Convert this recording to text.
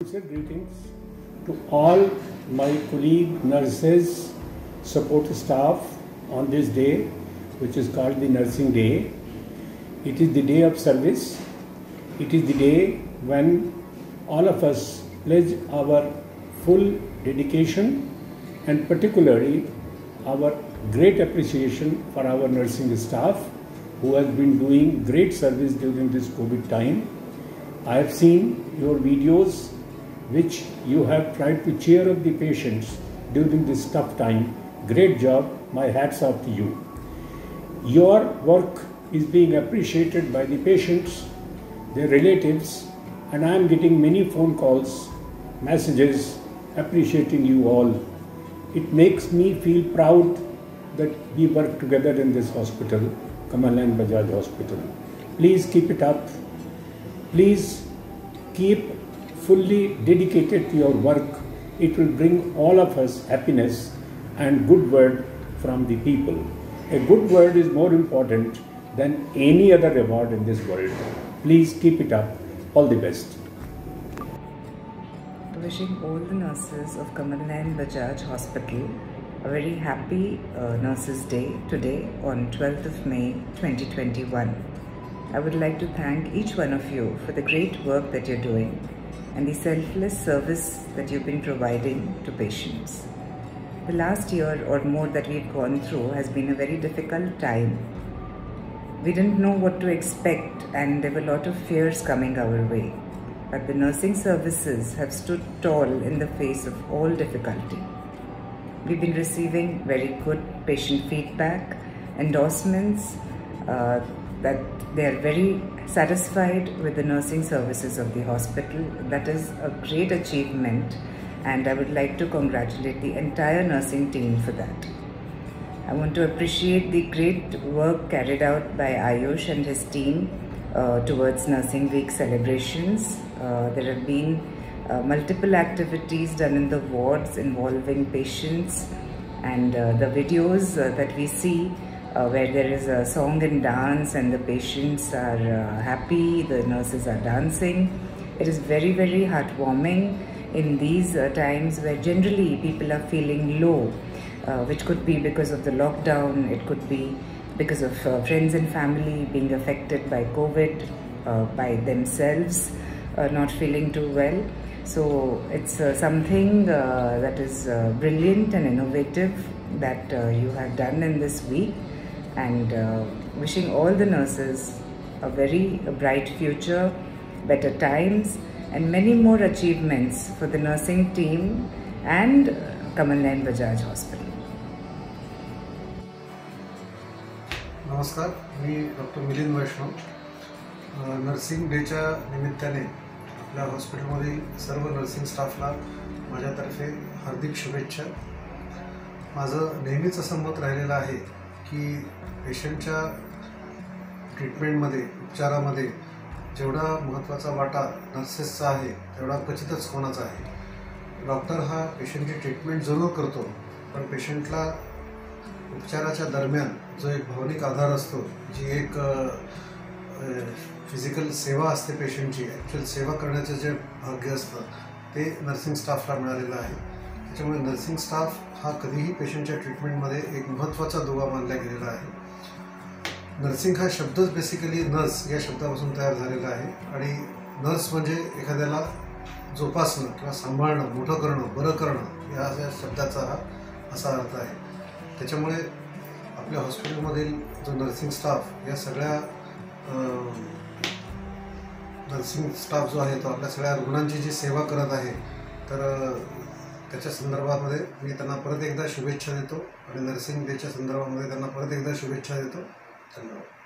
Sincere greetings to all my colleague nurses, support staff on this day, which is called the Nursing Day. It is the day of service. It is the day when all of us pledge our full dedication and particularly our great appreciation for our nursing staff who has been doing great service during this COVID time. I have seen your videos which you have tried to cheer up the patients during this tough time. Great job. My hats off to you. Your work is being appreciated by the patients, their relatives, and I am getting many phone calls, messages appreciating you all. It makes me feel proud that we work together in this hospital, Kamalnayan Bajaj Hospital. Please keep it up. Please keep fully dedicated to your work. It will bring all of us happiness and good word from the people. A good word is more important than any other reward in this world. Please keep it up. All the best. wishing all the nurses of Kamalnayan Bajaj Hospital a very happy uh, Nurses Day today on 12th of May 2021. I would like to thank each one of you for the great work that you're doing and the selfless service that you've been providing to patients. The last year or more that we've gone through has been a very difficult time. We didn't know what to expect and there were a lot of fears coming our way but the nursing services have stood tall in the face of all difficulty. We've been receiving very good patient feedback, endorsements uh, that they are very satisfied with the nursing services of the hospital. That is a great achievement and I would like to congratulate the entire nursing team for that. I want to appreciate the great work carried out by Ayush and his team uh, towards Nursing Week celebrations. Uh, there have been uh, multiple activities done in the wards involving patients and uh, the videos uh, that we see uh, where there is a song and dance and the patients are happy, the nurses are dancing. It is very, very heartwarming in these times where generally people are feeling low, which could be because of the lockdown, it could be because of uh, friends and family being affected by COVID, uh, by themselves uh, not feeling too well. So it's uh, something uh, that is uh, brilliant and innovative that you have done in this week and uh, wishing all the nurses a very bright future, better times and many more achievements for the nursing team and Kamalnayan Bajaj Hospital. नमस्कार मी doctor Milind Vaishnav nursing डेच्या निमित्ताने आपल्या हॉस्पिटलमधील सर्व nursing स्टाफला माझ्यातर्फे हार्दिक शुभेच्छा माझं नेहमीच असं मत राहिलेलं आहे की पेशंटच्या ट्रीटमेंटमध्ये उपचारामध्ये जेवढा महत्त्वाचा वाटा नर्सेसचा आहे तेवढा क्वचितच कोणाचा आहे. डॉक्टर हा पेशंटची ट्रीटमेंट जरूर करतो पण पेशंटला उपचाराच्या दरम्यान जो एक भावनिक आधार असतो जी एक फिजिकल सेवा असते पेशंटची ॲक्च्युअल सेवा करण्याचं जे भाग्य असतं ते नर्सिंग स्टाफला मिळालेलं आहे. त्याच्यामुळे नर्सिंग स्टाफ हा कधीही पेशंटच्या ट्रीटमेंटमध्ये एक महत्त्वाचा दुवा मानला गेलेला आहे. नर्सिंग हा शब्दच बेसिकली नर्स या शब्दापासून तयार झालेला आहे. आणि नर्स म्हणजे एखाद्याला जोपासणं किंवा सांभाळणं मोठं करणं बरं करणं या शब्दाचा हा असा अर्थ आहे. त्याच्यामुळे आपल्या हॉस्पिटलमधील जो नर्सिंग स्टाफ या सगळ्या नर्सिंग स्टाफ जो आहे तो आपल्या सगळ्या रुग्णांची जी सेवा करत आहे तर त्याच्या संदर्भामध्ये मी त्यांना परत एकदा शुभेच्छा देतो आणि नर्सिंग डेच्या संदर्भामध्ये त्यांना परत एकदा शुभेच्छा देतो. धन्यवाद.